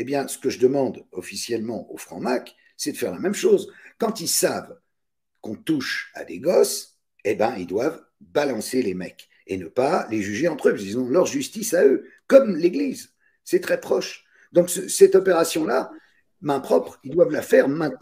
Eh bien, ce que je demande officiellement aux francs-mac, c'est de faire la même chose. Quand ils savent qu'on touche à des gosses, eh bien, ils doivent balancer les mecs et ne pas les juger entre eux, parce qu'ils ont leur justice à eux, comme l'Église. C'est très proche. Donc, cette opération-là, main propre, ils doivent la faire maintenant.